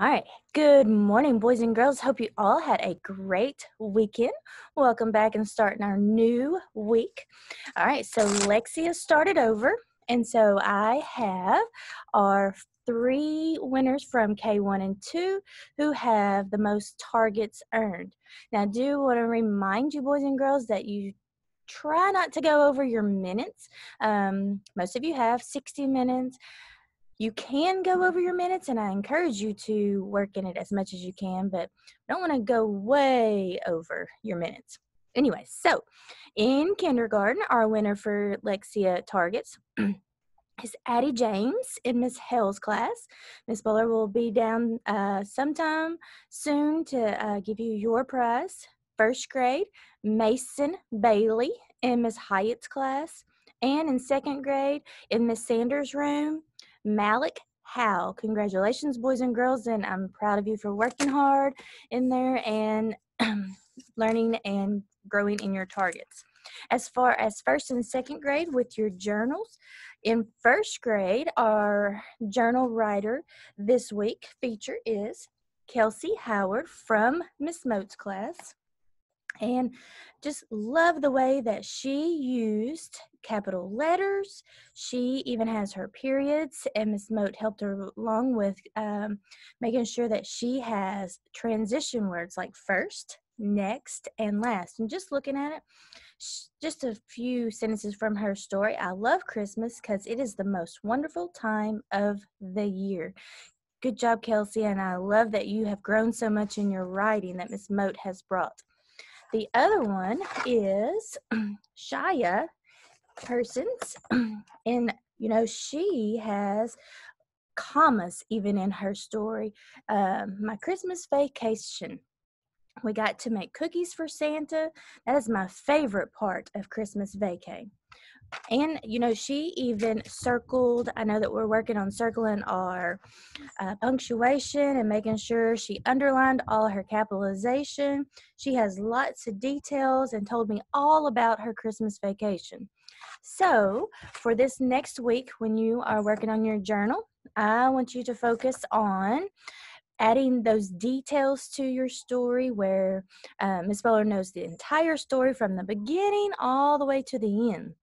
All right. Good morning, boys and girls. Hope you all had a great weekend. Welcome back and starting our new week. All right. So Lexia started over. And so I have our three winners from K1 and 2 who have the most targets earned. Now, I do want to remind you, boys and girls, that you try not to go over your minutes. Um, most of you have 60 minutes you can go over your minutes and i encourage you to work in it as much as you can but don't want to go way over your minutes anyway so in kindergarten our winner for lexia targets is Addie James in Miss Hale's class. Miss Bohler will be down uh, sometime soon to uh, give you your prize. First grade, Mason Bailey in Miss Hyatt's class. And in second grade, in Miss Sanders' room, Malik Howe. Congratulations, boys and girls, and I'm proud of you for working hard in there and learning and growing in your targets. As far as first and second grade with your journals, in first grade, our journal writer this week feature is Kelsey Howard from Miss Moat's class and just love the way that she used capital letters. She even has her periods, and Miss Moat helped her along with um, making sure that she has transition words like first, next, and last. And just looking at it, just a few sentences from her story. I love Christmas because it is the most wonderful time of the year. Good job, Kelsey, and I love that you have grown so much in your writing that Miss Moat has brought. The other one is Shia Persons, and you know, she has commas even in her story. Um, my Christmas vacation. We got to make cookies for Santa. That is my favorite part of Christmas vacay and you know she even circled i know that we're working on circling our uh, punctuation and making sure she underlined all her capitalization. She has lots of details and told me all about her christmas vacation. So for this next week when you are working on your journal i want you to focus on adding those details to your story where uh, Miss Bohler knows the entire story from the beginning all the way to the end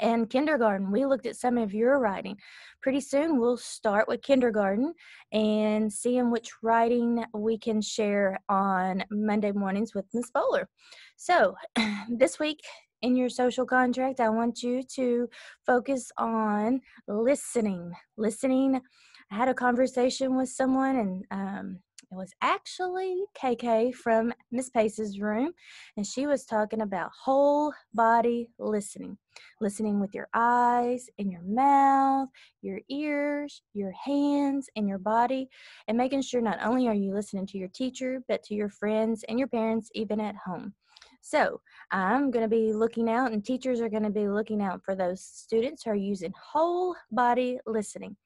and kindergarten. We looked at some of your writing. Pretty soon we'll start with kindergarten and seeing which writing we can share on Monday mornings with Miss Bohler. So this week in your social contract, I want you to focus on listening. Listening. I had a conversation with someone and um, it was actually KK from Miss Pace's room, and she was talking about whole body listening. Listening with your eyes and your mouth, your ears, your hands, and your body, and making sure not only are you listening to your teacher, but to your friends and your parents, even at home. So I'm going to be looking out, and teachers are going to be looking out for those students who are using whole body listening.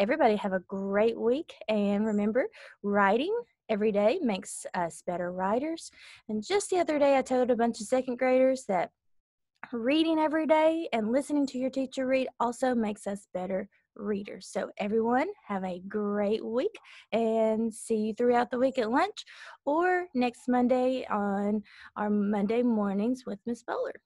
Everybody have a great week. And remember, writing every day makes us better writers. And just the other day, I told a bunch of second graders that reading every day and listening to your teacher read also makes us better readers. So, everyone, have a great week and see you throughout the week at lunch or next Monday on our Monday mornings with Miss Bohler.